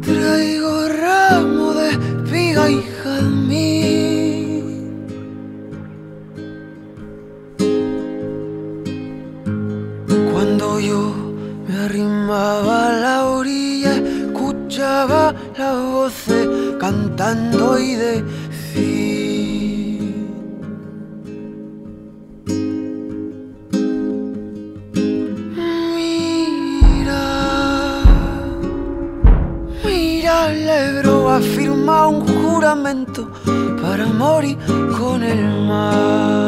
Traigo ramo de espiga y jazmín. Cuando yo me arrimaba a la orilla, escuchaba las voces cantando y decía. Mira, el Ebro ha firmado un juramento para morir con el mar.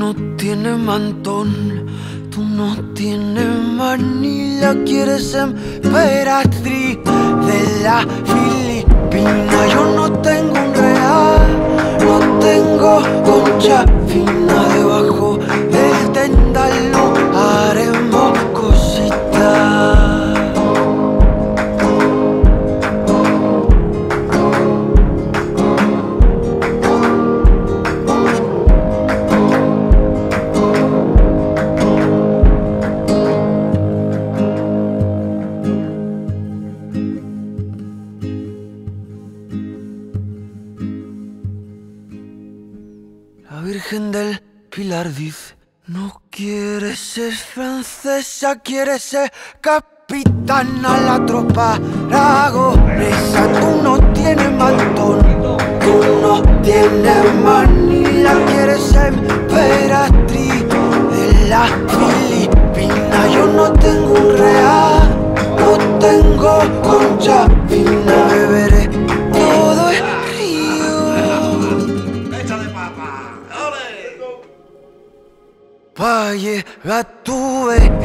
No tienes mantón, tú no tienes manila, quieres emperatriz de la Filipina. Yo no tengo un real, no tengo concha fina debajo Virgen del Pilar dice, no quiere ser francesa, quiere ser capitana la tropa aragonesa. Tú no tienes mantón, tú no tienes ¡Ole! Pa' llegar a tu verita